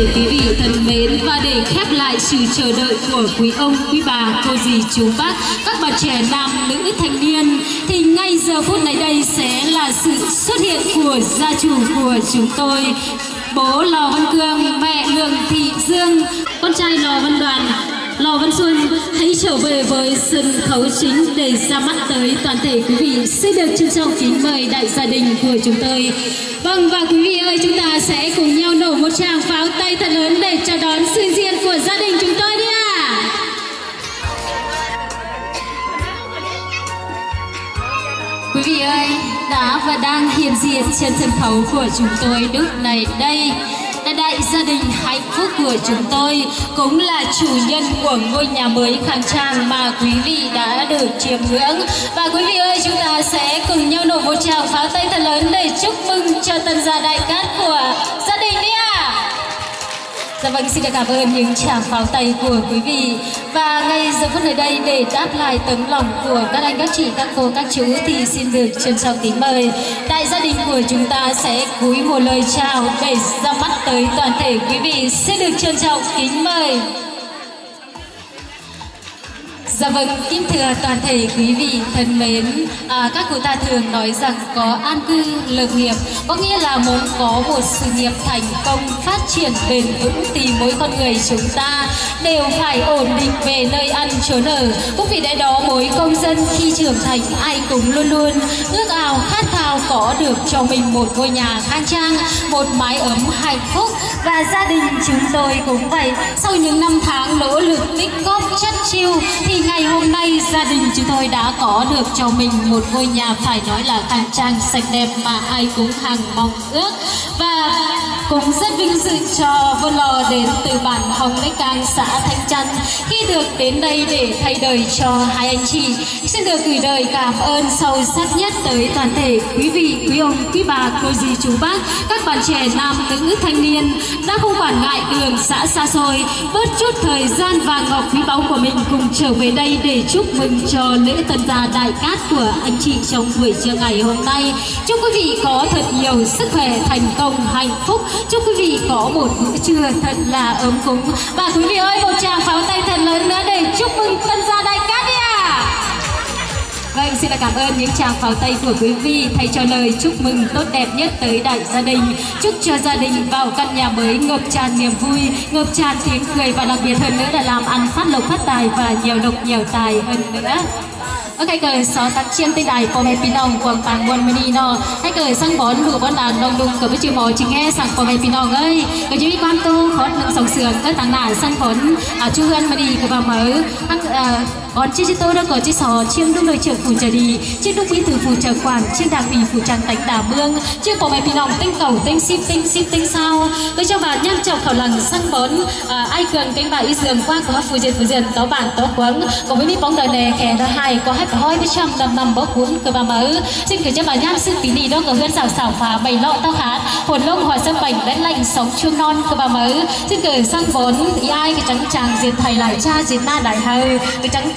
điều quý vị thân mến. Và để khép lại sự chờ đợi của quý ông, quý bà, cô dì, chú bác, các bạn trẻ nam, nữ, thanh niên thì ngay giờ phút này đây sẽ là sự xuất hiện của gia chủ của chúng tôi bố Lò Văn Cương, mẹ lương Thị Dương, con trai Lò Văn Đoàn. Lò Văn Xuân hãy trở về với sân khấu chính để ra mắt tới toàn thể quý vị. Xin được trân trọng kính mời đại gia đình của chúng tôi. Vâng và quý vị ơi, chúng ta sẽ cùng nhau nổ một tràng pháo tay thật lớn để chào đón sự diện của gia đình chúng tôi đi ạ. Quý vị ơi, đã và đang hiện diện trên sân khấu của chúng tôi lúc này đây là gia đình, hạnh phúc của chúng tôi cũng là chủ nhân của ngôi nhà mới khang trang mà quý vị đã được chiêm ngưỡng. Và quý vị ơi, chúng ta sẽ cùng nhau nổ một tràng pháo tay thật lớn để chúc mừng cho tân gia đại cát của gia đình đi ạ. Dạ vâng, xin được cảm ơn những tràng pháo tay của quý vị. Và ngay giờ phút này đây để đáp lại tấm lòng của các anh, các chị, các cô, các chú Thì xin được trân trọng kính mời. Đại gia đình của chúng ta sẽ cúi một lời chào để ra mắt tới toàn thể quý vị. Xin được trân trọng kính mời. Dạ vâng, kính thưa toàn thể quý vị thân mến, à, các cụ ta thường nói rằng có an cư lập nghiệp, có nghĩa là muốn có một sự nghiệp thành công, phát triển bền vững thì mỗi con người chúng ta đều phải ổn định về nơi ăn trốn ở. Cũng vì đấy đó mỗi công dân khi trưởng thành ai cũng luôn luôn ước ao khát khao có được cho mình một ngôi nhà khang trang, một mái ấm hạnh phúc và gia đình chúng tôi cũng vậy. Sau những năm tháng nỗ lực tích góp chất chiêu, thì ngày hôm nay gia đình chúng tôi đã có được cho mình một ngôi nhà, phải nói là khang trang, sạch đẹp mà ai cũng hằng mong ước và cũng rất vinh dự cho Vân Lò đến từ bản Hồng Lách Cang, xã Thanh Trăn khi được đến đây để thay đời cho hai anh chị, xin được gửi lời cảm ơn sâu sắc nhất tới toàn thể quý vị, quý ông, quý bà, cô dì, chú bác, các bạn trẻ nam nữ thanh niên. Đã không quản ngại đường xã xa xôi, bớt chút thời gian vàng ngọc quý báu của mình cùng trở về đây để chúc mừng cho lễ tân gia đại cát của anh chị trong buổi trưa ngày hôm nay. Chúc quý vị có thật nhiều sức khỏe, thành công, hạnh phúc chúc quý vị có một bữa trưa thật là ấm cúng và quý vị ơi một tràng pháo tay thật lớn nữa để chúc mừng tân gia đại cát đi ạ Vâng, xin cảm ơn những tràng pháo tay của quý vị thay cho lời chúc mừng tốt đẹp nhất tới đại gia đình. Chúc cho gia đình vào căn nhà mới ngập tràn niềm vui, ngập tràn tiếng cười và đặc biệt hơn nữa là làm ăn phát lộc phát tài và nhiều lộc nhiều tài hơn nữa. Ok cờ xó tắt chiên tây đài po mẹ pinong quang pang buôn mani no. Hay cờ sang bón đủ bón đàn đông đung cờ với chữ mò chỉ nghe sang po mẹ pinong ơi. Cờ chỉ quan tu khó nâng sòng sườn cờ tăng nản sang bón à chu hân mani cờ vào mở. À, còn chi chi tôi đã có chi sò chiêng đúng đội trưởng phù trợ đi. Chiêng đúc ý từ phù trợ quản chiêng đảng bì phù trang tạch đà mương chiêng po bị lòng tinh cầu tinh sim tinh sim tinh sao. Tôi cho bà nhắc chào khảo lằng sang bón. À, ai cường cánh bà y giường qua của phù diệt phù diệt táo bản táo quấn còn với mi bóng đời này kẻ là hai có hai hỏi với trăm đầm đầm bó cuốn cơ bà mở xin gửi cho bà nhắc xin tí nì đó có hơn xào xào phá bày lọ tao khát. Hồn lông hòa sâm bành đánh lạnh sống chuông non cơ bà mở xin gửi sang bón y ai cái trắng chàng diệt thầy lại cha diệt na đại hơi cái trắng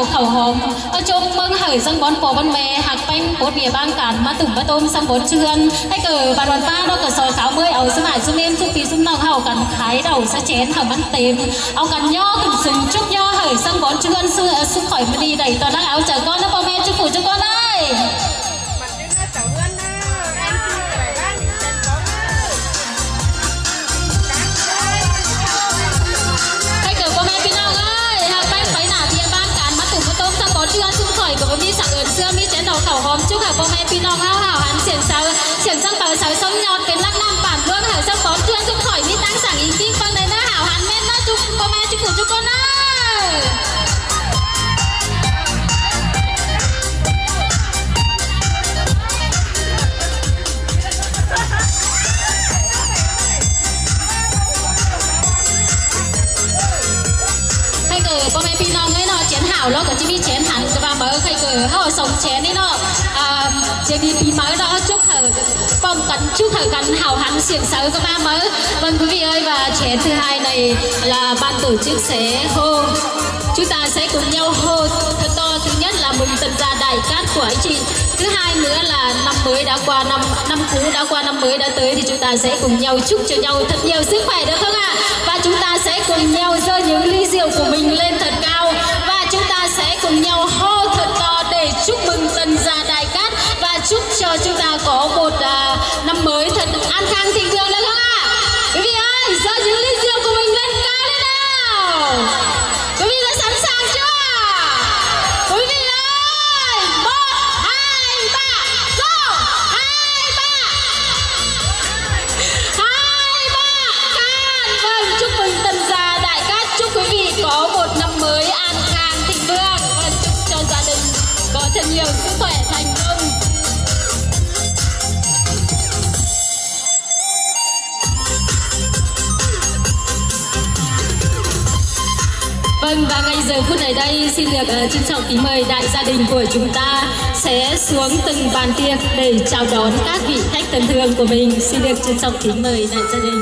mi khẩu hòm ở chung mừng hởi sang bón bò bón bè hạc bánh bột bìa bang cản mà tủm mà tôm sang bón chưa ăn hay cởi bà đoàn ba đó cởi sò cáo mươi ấu xuống hải xuống em xuống phí xuống nòng hậu cắn khái đầu sa chén hở bắn tìm áo cắn nho cẩn sừng, chúc nho hởi sang bón chưa ăn xuống khỏi mà đi đẩy toàn đang áo chờ con, nó bò mẹ chúc phủ cho con ơi! หอมจุกค่ะพ่อแม่พี่น้องเฮาค่ะหันเฉียงสาวเฉียงจังเป่าสาวส้มยอดเป็นลักน้ำปั่นด้วยค่ะจังป้อมจ้วนจุ๊กถอยมีตั้งสั่งอีกที่ฟังในหน้าหาวหันแม่น้าจุกพ่อแม่จุ๊กจุ๊กก็น่าพ่อแม่พี่น้องเอ้ยเนาะเฉียนหาวแล้วก็จะมีเฉียนหัน mới khai cửa, họ sống chén ấy nó à đi bí mới đó chúc hở bông cắn chúc hở cắn hảo hẳn xiềng sớ các ba mới. vâng quý vị ơi và chén thứ hai này là ban tổ chức sẽ hô. Chúng ta sẽ cùng nhau hô thật to. Thứ nhất là mừng tần gia đại cát của anh chị. Thứ hai nữa là năm mới đã qua năm năm cũ đã qua năm mới đã tới thì chúng ta sẽ cùng nhau chúc cho nhau thật nhiều sức khỏe được không ạ? Và chúng ta sẽ cùng nhau giơ những ly rượu của mình lên thật cao. Và chúng ta sẽ cùng nhau hô chúc mừng tân gia đại cát và chúc cho chúng ta có một Tới đây xin được uh, trân trọng kính mời đại gia đình của chúng ta sẽ xuống từng bàn tiệc để chào đón các vị khách thân thương của mình. Xin được trân trọng kính mời đại gia đình.